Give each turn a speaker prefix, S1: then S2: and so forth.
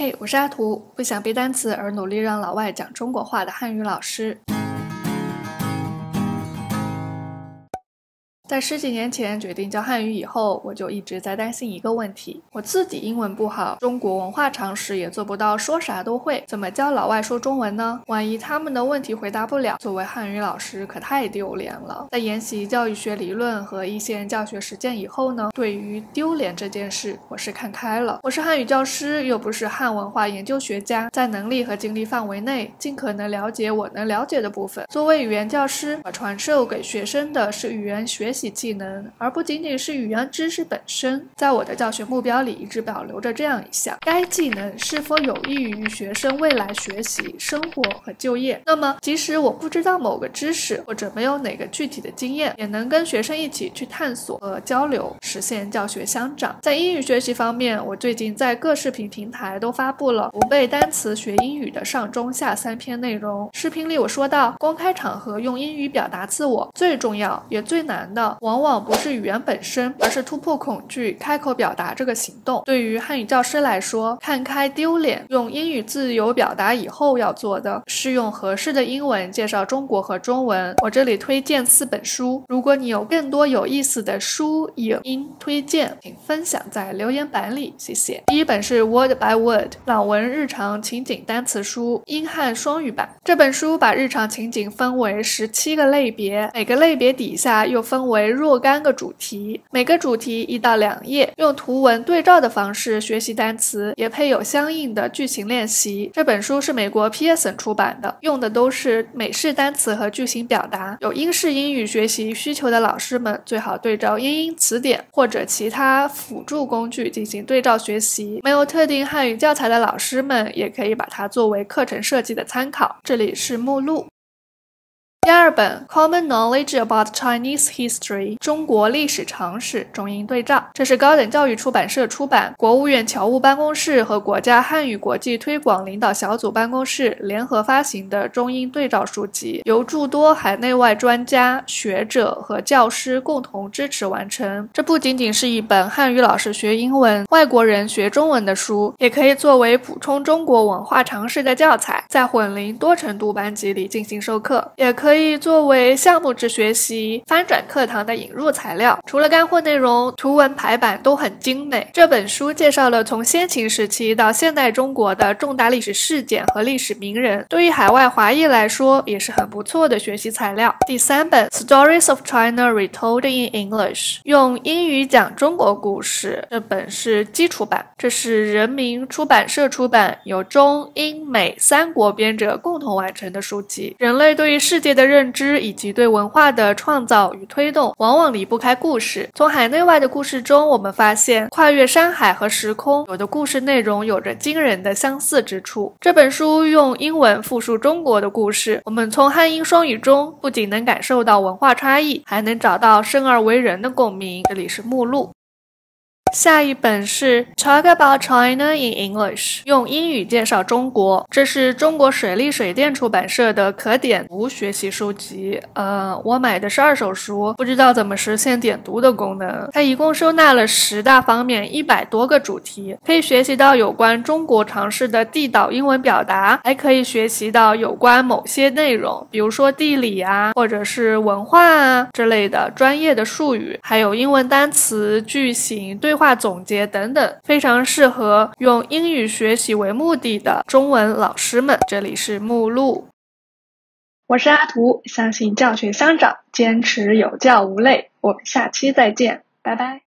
S1: 嘿，我是阿图，不想背单词而努力让老外讲中国话的汉语老师。在十几年前决定教汉语以后，我就一直在担心一个问题：我自己英文不好，中国文化常识也做不到说啥都会，怎么教老外说中文呢？万一他们的问题回答不了，作为汉语老师可太丢脸了。在研习教育学理论和一线教学实践以后呢，对于丢脸这件事，我是看开了。我是汉语教师，又不是汉文化研究学家，在能力和精力范围内，尽可能了解我能了解的部分。作为语言教师，我传授给学生的是语言学习。技能，而不仅仅是语言知识本身。在我的教学目标里，一直保留着这样一项：该技能是否有益于学生未来学习、生活和就业。那么，即使我不知道某个知识，或者没有哪个具体的经验，也能跟学生一起去探索和交流，实现教学相长。在英语学习方面，我最近在各视频平台都发布了不背单词学英语的上中下三篇内容。视频里我说到，公开场合用英语表达自我，最重要也最难的。往往不是语言本身，而是突破恐惧、开口表达这个行动。对于汉语教师来说，看开丢脸，用英语自由表达以后要做的是用合适的英文介绍中国和中文。我这里推荐四本书，如果你有更多有意思的书影音推荐，请分享在留言板里，谢谢。第一本是 Word by Word 朗文日常情景单词书，英汉双语版。这本书把日常情景分为十七个类别，每个类别底下又分为。为若干个主题，每个主题一到两页，用图文对照的方式学习单词，也配有相应的句型练习。这本书是美国 Pearson 出版的，用的都是美式单词和句型表达。有英式英语学习需求的老师们，最好对照英英词典或者其他辅助工具进行对照学习。没有特定汉语教材的老师们，也可以把它作为课程设计的参考。这里是目录。二本《Common Knowledge About Chinese History》中国历史常识中英对照，这是高等教育出版社出版，国务院侨务办公室和国家汉语国际推广领导小组办公室联合发行的中英对照书籍，由诸多海内外专家学者和教师共同支持完成。这不仅仅是一本汉语老师学英文、外国人学中文的书，也可以作为补充中国文化常识的教材，在混龄多程度班级里进行授课，也可以。作为项目制学习、翻转课堂的引入材料。除了干货内容，图文排版都很精美。这本书介绍了从先秦时期到现代中国的重大历史事件和历史名人，对于海外华裔来说也是很不错的学习材料。第三本《Stories of China Retold in English》，用英语讲中国故事。这本是基础版，这是人民出版社出版，由中英美三国编者共同完成的书籍。人类对于世界的认知以及对文化的创造与推动，往往离不开故事。从海内外的故事中，我们发现跨越山海和时空，有的故事内容有着惊人的相似之处。这本书用英文复述中国的故事，我们从汉英双语中不仅能感受到文化差异，还能找到生而为人的共鸣。这里是目录。下一本是 Talk About China in English，用英语介绍中国。这是中国水利水电出版社的可点读学习书籍。呃，我买的是二手书，不知道怎么实现点读的功能。它一共收纳了十大方面，一百多个主题，可以学习到有关中国常识的地道英文表达，还可以学习到有关某些内容，比如说地理啊，或者是文化啊之类的专业的术语，还有英文单词、句型对。话总结等等，非常适合用英语学习为目的的中文老师们。这里是目录，我是阿图，相信教学相长，坚持有教无类。我们下期再见，拜拜。